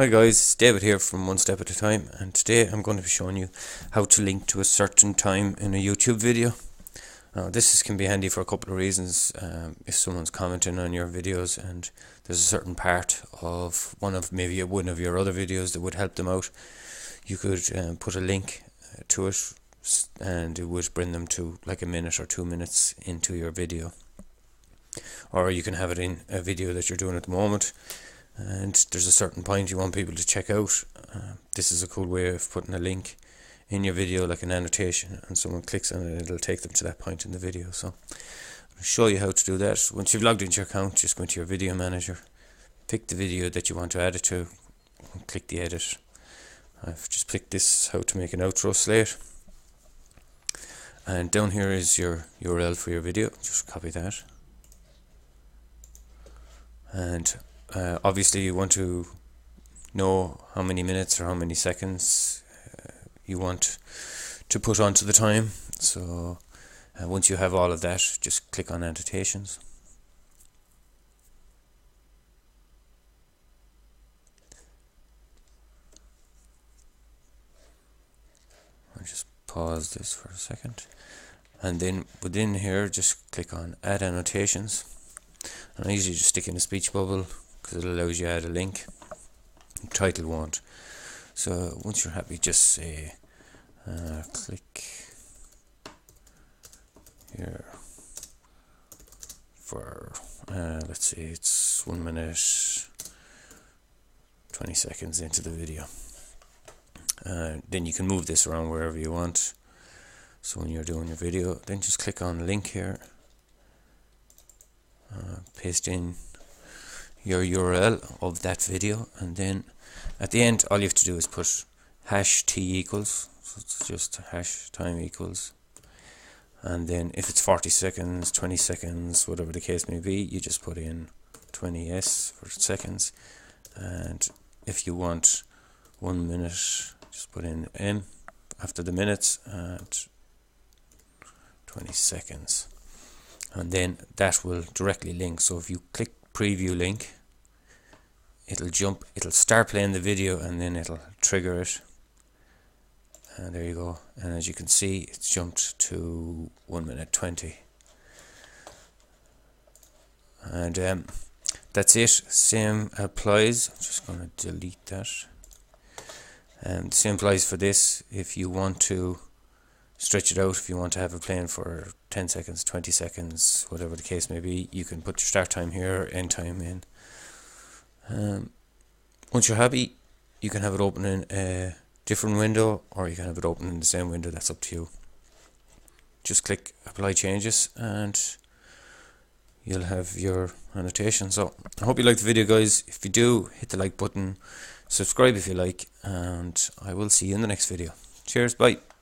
Hi guys, it's David here from One Step at a Time and today I'm going to be showing you how to link to a certain time in a YouTube video. Now this is, can be handy for a couple of reasons. Um, if someone's commenting on your videos and there's a certain part of one of maybe one of your other videos that would help them out, you could um, put a link uh, to it and it would bring them to like a minute or two minutes into your video. Or you can have it in a video that you're doing at the moment and there's a certain point you want people to check out. Uh, this is a cool way of putting a link in your video like an annotation and someone clicks on it it'll take them to that point in the video. So I'll show you how to do that. Once you've logged into your account just go into your video manager pick the video that you want to add it to and click the edit. I've just picked this how to make an outro slate and down here is your URL for your video. Just copy that. And uh, obviously you want to know how many minutes or how many seconds uh, you want to put onto the time. So uh, once you have all of that just click on annotations. I'll just pause this for a second. And then within here just click on add annotations. And I usually just stick in a speech bubble because it allows you to add a link. Title won't. So once you're happy just say uh, click here for uh, let's see it's one minute 20 seconds into the video. Uh, then you can move this around wherever you want. So when you're doing your video then just click on link here. Uh, paste in your URL of that video and then at the end all you have to do is put hash t equals so it's just hash time equals and then if it's 40 seconds 20 seconds whatever the case may be you just put in 20s for seconds and if you want one minute just put in m after the minutes and 20 seconds and then that will directly link. So if you click preview link. It'll jump it'll start playing the video and then it'll trigger it. And there you go. And as you can see it's jumped to 1 minute 20 and um, that's it. Same applies. I'm just going to delete that. And same applies for this. If you want to stretch it out if you want to have it playing for 10 seconds 20 seconds whatever the case may be. You can put your start time here end time in. Um, once you're happy you can have it open in a different window or you can have it open in the same window that's up to you. Just click apply changes and you'll have your annotation. So I hope you liked the video guys. If you do hit the like button subscribe if you like and I will see you in the next video. Cheers bye